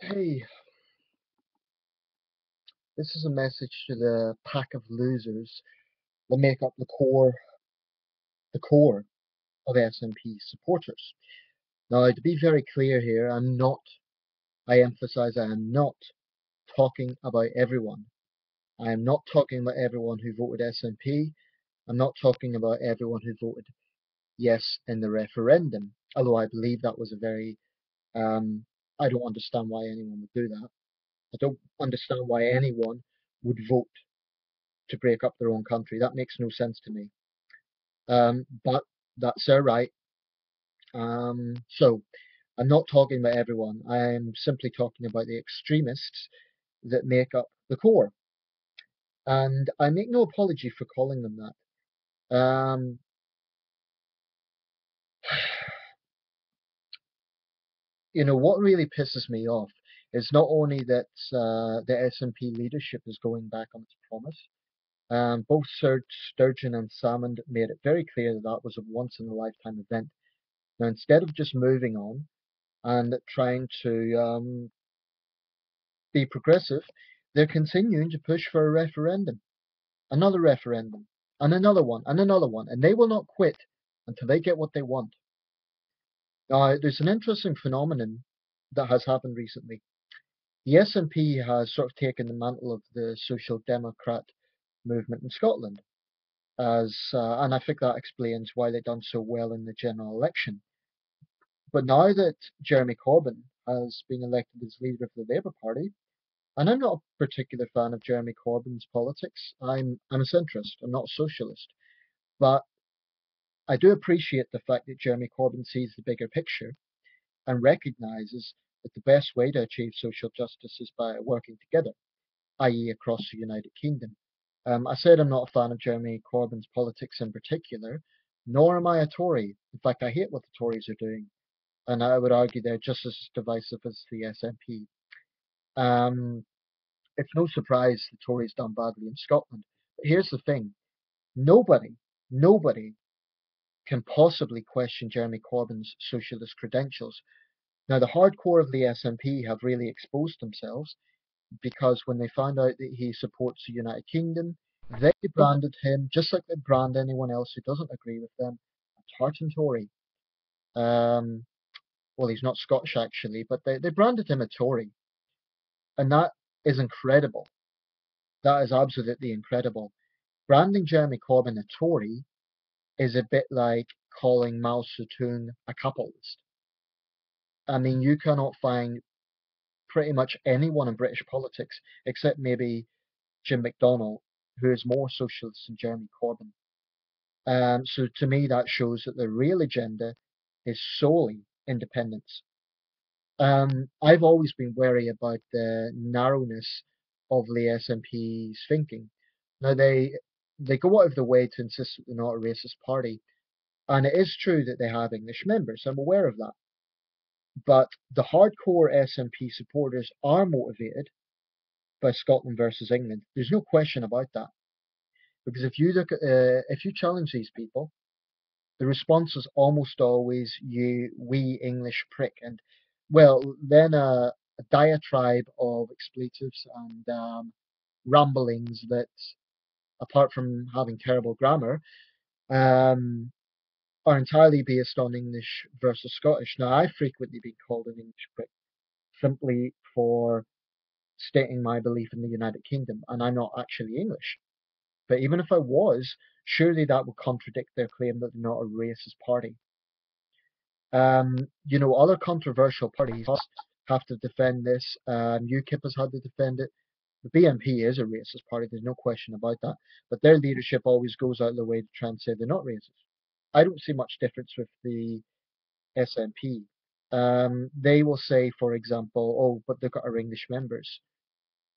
Hey, this is a message to the pack of losers that make up the core, the core of SNP supporters. Now, to be very clear here, I'm not, I emphasize I am not talking about everyone. I am not talking about everyone who voted SNP. I'm not talking about everyone who voted yes in the referendum, although I believe that was a very, um, I don't understand why anyone would do that. I don't understand why anyone would vote to break up their own country. That makes no sense to me. Um, but that's their right. Um, so I'm not talking about everyone. I'm simply talking about the extremists that make up the core. And I make no apology for calling them that. Um, you know, what really pisses me off is not only that uh, the SNP leadership is going back on its promise, um, both Serge Sturgeon and Salmond made it very clear that that was a once in a lifetime event. Now, instead of just moving on and trying to um, be progressive, they're continuing to push for a referendum, another referendum, and another one, and another one, and they will not quit until they get what they want. Now, there's an interesting phenomenon that has happened recently. The SNP has sort of taken the mantle of the Social Democrat movement in Scotland, as uh, and I think that explains why they've done so well in the general election. But now that Jeremy Corbyn has been elected as leader of the Labour Party, and I'm not a particular fan of Jeremy Corbyn's politics. I'm I'm a centrist. I'm not a socialist, but I do appreciate the fact that Jeremy Corbyn sees the bigger picture and recognises that the best way to achieve social justice is by working together, i.e., across the United Kingdom. Um, I said I'm not a fan of Jeremy Corbyn's politics in particular, nor am I a Tory. In fact, I hate what the Tories are doing, and I would argue they're just as divisive as the SNP. Um, it's no surprise the Tories done badly in Scotland. But here's the thing: nobody, nobody can possibly question Jeremy Corbyn's socialist credentials. Now, the hardcore of the SNP have really exposed themselves because when they found out that he supports the United Kingdom, they branded him just like they brand anyone else who doesn't agree with them a tartan Tory. Um, well, he's not Scottish actually, but they, they branded him a Tory. And that is incredible. That is absolutely incredible. Branding Jeremy Corbyn a Tory is a bit like calling Mao Zedong a capitalist. I mean, you cannot find pretty much anyone in British politics except maybe Jim McDonnell who is more socialist than Jeremy Corbyn. Um, so to me, that shows that the real agenda is solely independence. Um, I've always been wary about the narrowness of the SNP's thinking. Now they they go out of the way to insist that they're not a racist party, and it is true that they have English members. I'm aware of that, but the hardcore SNP supporters are motivated by Scotland versus England. There's no question about that, because if you look at uh, if you challenge these people, the response is almost always you we English prick and well, then a, a diatribe of expletives and um, ramblings that, apart from having terrible grammar, um, are entirely based on English versus Scottish. Now, I've frequently been called an English prick simply for stating my belief in the United Kingdom, and I'm not actually English. But even if I was, surely that would contradict their claim that they're not a racist party. Um, you know, other controversial parties have to defend this. Um, UKIP has had to defend it. The BNP is a racist party, there's no question about that. But their leadership always goes out of the way to try and say they're not racist. I don't see much difference with the SNP. Um, they will say, for example, oh, but they've got our English members.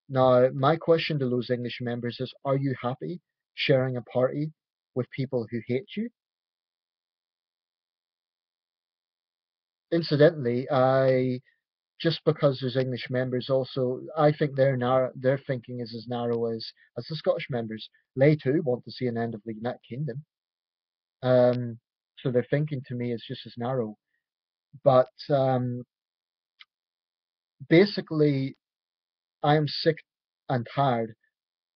Now, my question to those English members is, are you happy sharing a party with people who hate you? incidentally, I just because there's English members also, I think their narrow, their thinking is as narrow as as the Scottish members. They too want to see an end of the United Kingdom. Um, so their thinking to me is just as narrow. But um, basically, I am sick and tired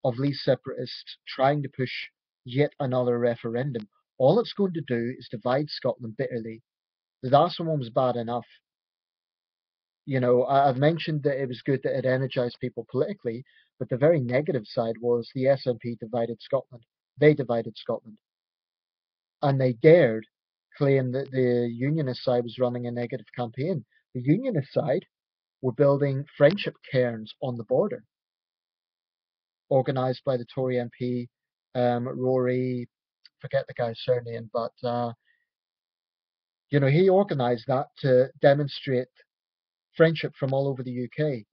of these separatists trying to push yet another referendum. All it's going to do is divide Scotland bitterly. The last one was bad enough. You know, I've mentioned that it was good that it energised people politically, but the very negative side was the SNP divided Scotland. They divided Scotland. And they dared claim that the Unionist side was running a negative campaign. The Unionist side were building friendship cairns on the border, organised by the Tory MP um, Rory, forget the guy's surname, but uh, you know he organised that to demonstrate friendship from all over the UK.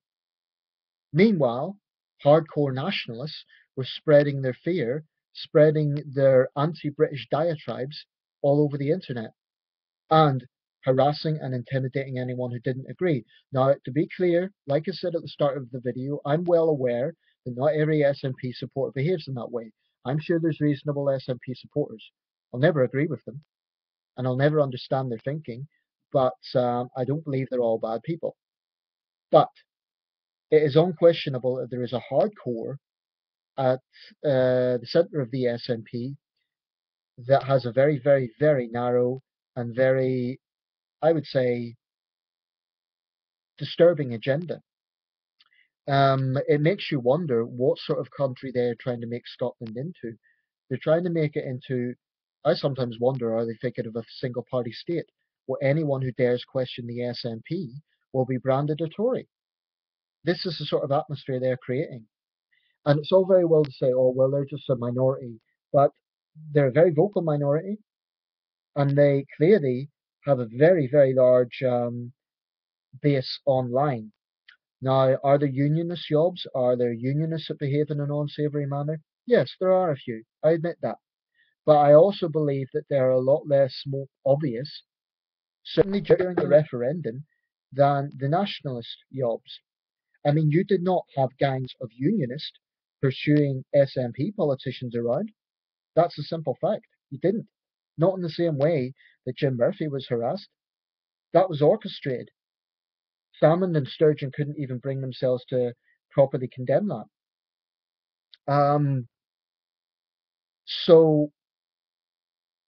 Meanwhile, hardcore nationalists were spreading their fear, spreading their anti-British diatribes all over the internet, and harassing and intimidating anyone who didn't agree. Now, to be clear, like I said at the start of the video, I'm well aware that not every SNP supporter behaves in that way. I'm sure there's reasonable SNP supporters. I'll never agree with them, and I'll never understand their thinking, but um, I don't believe they're all bad people. But it is unquestionable that there is a hardcore at uh, the centre of the SNP that has a very, very, very narrow and very, I would say, disturbing agenda. Um, it makes you wonder what sort of country they're trying to make Scotland into. They're trying to make it into, I sometimes wonder, are they thinking of a single party state where anyone who dares question the SNP will be branded a Tory? This is the sort of atmosphere they're creating. And it's all very well to say, oh, well, they're just a minority. But they're a very vocal minority, and they clearly have a very, very large um, base online. Now, are there unionist jobs? Are there unionists that behave in an unsavoury manner? Yes, there are a few. I admit that. But I also believe that they are a lot less obvious, certainly during the referendum, than the nationalist jobs. I mean, you did not have gangs of unionists pursuing SNP politicians around. That's a simple fact. You didn't. Not in the same way that Jim Murphy was harassed. That was orchestrated. Salmond and Sturgeon couldn't even bring themselves to properly condemn that. Um, so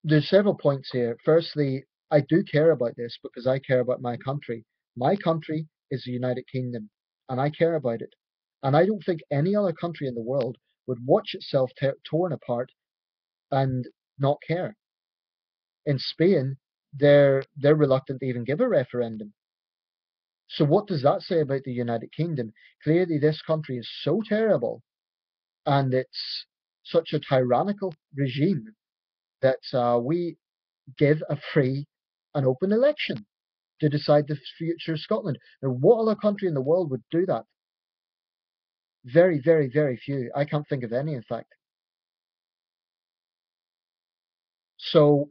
there's several points here. Firstly, I do care about this because I care about my country. My country is the United Kingdom, and I care about it. And I don't think any other country in the world would watch itself torn apart and not care. In Spain, they're they're reluctant to even give a referendum. So what does that say about the United Kingdom? Clearly, this country is so terrible, and it's such a tyrannical regime that uh, we give a free and open election to decide the future of Scotland. Now, what other country in the world would do that? Very, very, very few. I can't think of any, in fact. So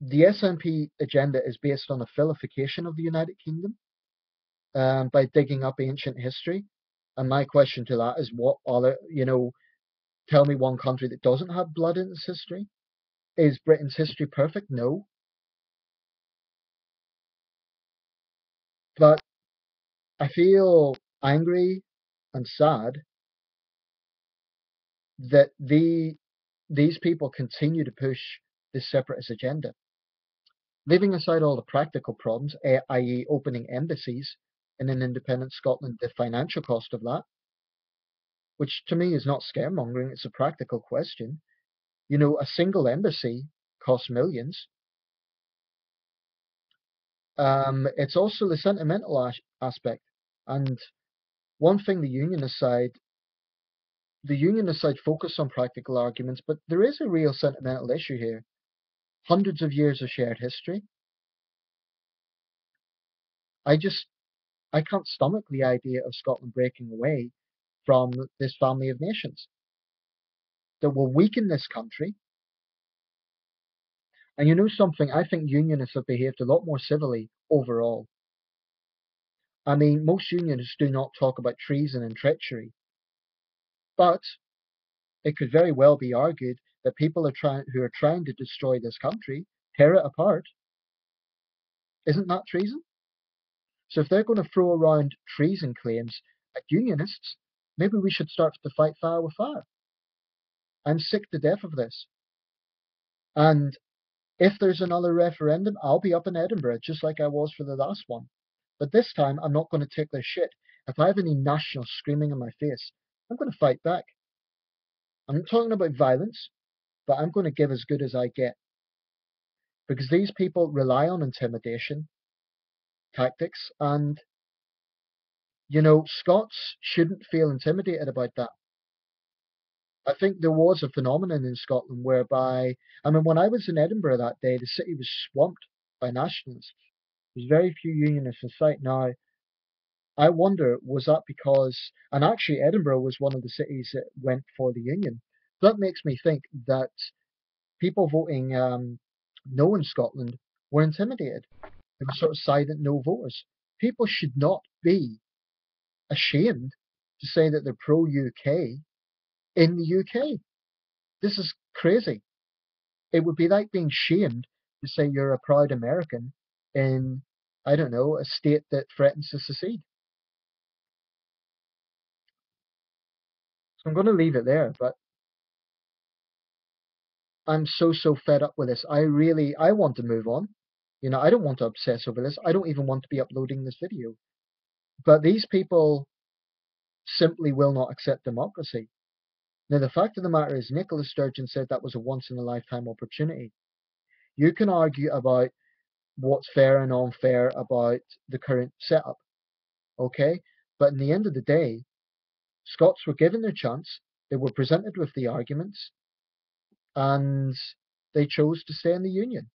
the SNP agenda is based on a vilification of the United Kingdom um, by digging up ancient history. And my question to that is what other, you know, tell me one country that doesn't have blood in its history? Is Britain's history perfect? No. But I feel angry and sad that the these people continue to push this separatist agenda. Leaving aside all the practical problems, i.e., opening embassies in an independent Scotland, the financial cost of that, which to me is not scaremongering, it's a practical question. You know, a single embassy costs millions. Um, it's also the sentimental as aspect. And one thing the unionist side the unionist side focus on practical arguments, but there is a real sentimental issue here. Hundreds of years of shared history. I just, I can't stomach the idea of Scotland breaking away from this family of nations that will weaken this country. And you know something, I think unionists have behaved a lot more civilly overall. I mean, most unionists do not talk about treason and treachery but it could very well be argued that people are trying who are trying to destroy this country, tear it apart. Isn't that treason? So if they're going to throw around treason claims at unionists, maybe we should start to fight fire with fire. I'm sick to death of this. And if there's another referendum, I'll be up in Edinburgh just like I was for the last one. But this time, I'm not going to take their shit. If I have any nationals screaming in my face, I'm going to fight back. I'm not talking about violence, but I'm going to give as good as I get. Because these people rely on intimidation tactics, and you know, Scots shouldn't feel intimidated about that. I think there was a phenomenon in Scotland whereby, I mean, when I was in Edinburgh that day, the city was swamped by nationalists. There's very few unionists in sight. Now, I wonder, was that because, and actually Edinburgh was one of the cities that went for the union. That makes me think that people voting um, no in Scotland were intimidated. They were sort of silent no voters. People should not be ashamed to say that they're pro UK in the UK. This is crazy. It would be like being shamed to say you're a proud American in, I don't know, a state that threatens to secede. So I'm going to leave it there, but I'm so, so fed up with this. I really, I want to move on. You know, I don't want to obsess over this. I don't even want to be uploading this video. But these people simply will not accept democracy. Now, the fact of the matter is, Nicola Sturgeon said that was a once in a lifetime opportunity. You can argue about what's fair and unfair about the current setup, okay? But in the end of the day, Scots were given their chance, they were presented with the arguments, and they chose to stay in the Union.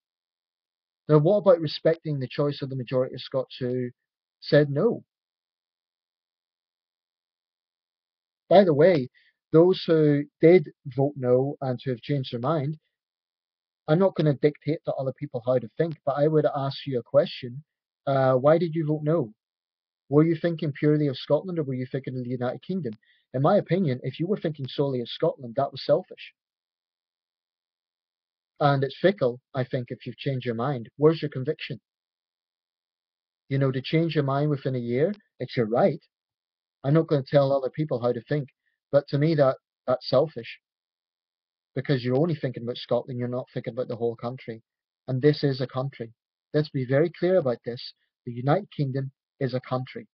Now, what about respecting the choice of the majority of Scots who said no? By the way, those who did vote no and who have changed their mind, I'm not going to dictate to other people how to think, but I would ask you a question. Uh, why did you vote no? Were you thinking purely of Scotland or were you thinking of the United Kingdom? In my opinion, if you were thinking solely of Scotland, that was selfish. And it's fickle, I think, if you've changed your mind. Where's your conviction? You know, to change your mind within a year, it's your right. I'm not going to tell other people how to think. But to me, that that's selfish because you're only thinking about Scotland. You're not thinking about the whole country, and this is a country. Let's be very clear about this. The United Kingdom is a country.